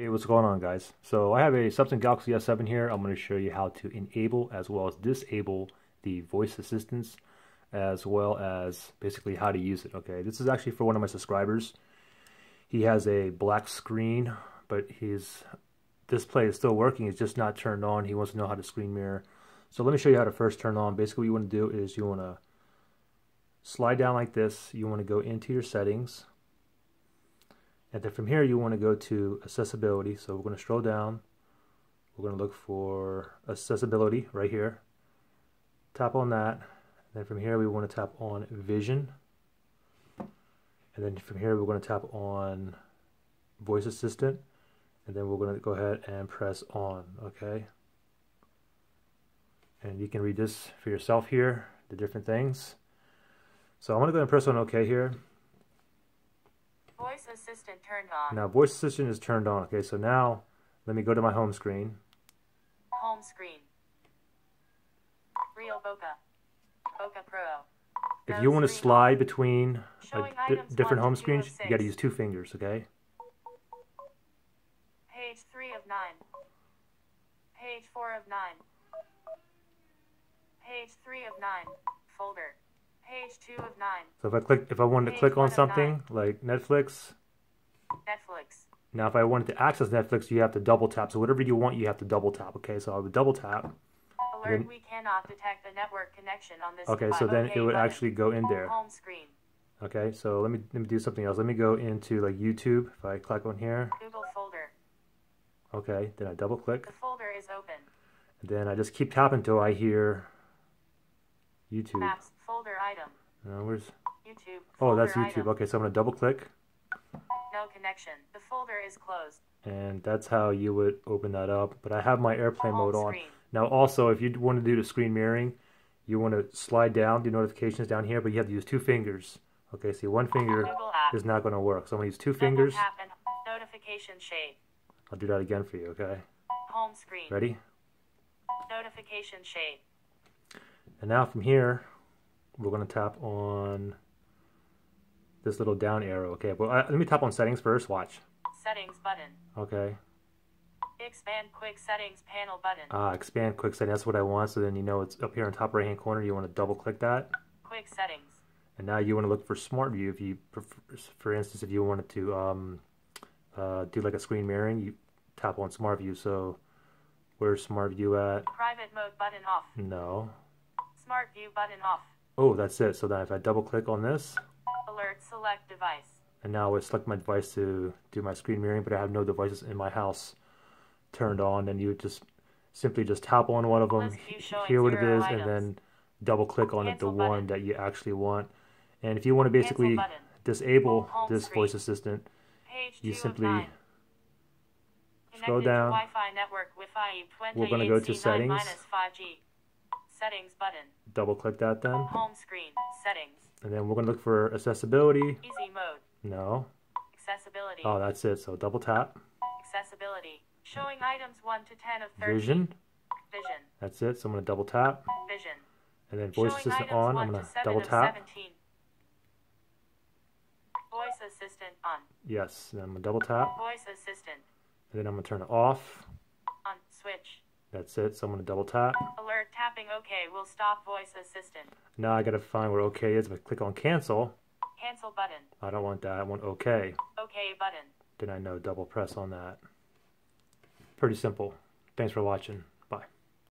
Hey, what's going on guys? So I have a Samsung Galaxy S7 here. I'm going to show you how to enable as well as disable the voice assistants as well as basically how to use it. Okay, this is actually for one of my subscribers. He has a black screen, but his display is still working. It's just not turned on. He wants to know how to screen mirror. So let me show you how to first turn on. Basically what you want to do is you want to slide down like this. You want to go into your settings and then from here you want to go to accessibility. So we're going to scroll down. We're going to look for accessibility right here. Tap on that. And then from here we want to tap on vision. And then from here we're going to tap on voice assistant. And then we're going to go ahead and press on. Okay. And you can read this for yourself here, the different things. So I'm going to go ahead and press on OK here. Voice assistant turned on. Now voice assistant is turned on. Okay, so now let me go to my home screen. Home screen. Real Bokeh. Bokeh Pro. If you want to slide between different home screens, you got to use two fingers, okay? Page 3 of 9. Page 4 of 9. Page 3 of 9. Folder. Page two of nine. So if I click, if I wanted to click on something like Netflix. Netflix. Now, if I wanted to access Netflix, you have to double tap. So whatever you want, you have to double tap. Okay, so I would double tap. Alert: then, We cannot detect the network connection on this. Okay, so then okay it would button. actually go in there. Home screen. Okay, so let me let me do something else. Let me go into like YouTube. If I click on here. Google folder. Okay, then I double click. The folder is open. And then I just keep tapping until I hear YouTube. Maps folder item. Uh, where's YouTube? Oh, that's YouTube. Item. Okay, so I'm gonna double click. No connection. The folder is closed. And that's how you would open that up. But I have my airplane Home mode on. Now, also, if you want to do the screen mirroring, you want to slide down the notifications down here, but you have to use two fingers. Okay, see, one finger is not going to work. So I'm going to use two Double fingers. Notification shade. I'll do that again for you, okay? Home screen. Ready? Notification shade. And now from here, we're going to tap on this little down arrow. Okay, well, uh, let me tap on settings first. Watch. Settings button. Okay. Expand quick settings panel button. Ah, expand quick settings. That's what I want. So then you know it's up here in top right hand corner. You want to double click that. Quick settings. And now you want to look for Smart View. If you, prefer, for instance, if you wanted to um, uh, do like a screen mirroring, you tap on Smart View. So where's Smart View at? Private mode button off. No. Smart View button off. Oh, that's it. So then if I double click on this. Alert select device. And now I select my device to do my screen mirroring, but I have no devices in my house turned on. And you just simply just tap on one of them, hear what it is, items. and then double click on Cancel it, the button. one that you actually want. And if you want to basically disable Home this screen. voice assistant, Page you simply scroll down. Network, We're going to go to settings. Settings button. Double click that then. Home screen. Settings. And then we're going to look for accessibility. Easy mode. No. Accessibility. Oh, that's it. So double tap. Accessibility. Showing items 1 to 10 of 13. Vision. Vision. That's it. So I'm going to double tap. Vision. And then voice Showing assistant on. I'm going to double tap. 17. Voice assistant on. Yes. Then I'm going to double tap. Voice assistant. And then I'm going to turn it off. On. Switch. That's it. So I'm going to double tap. Alert tapping OK will stop voice assistant. Now I got to find where OK is. If I click on cancel. Cancel button. I don't want that. I want OK. OK button. Then I know double press on that. Pretty simple. Thanks for watching.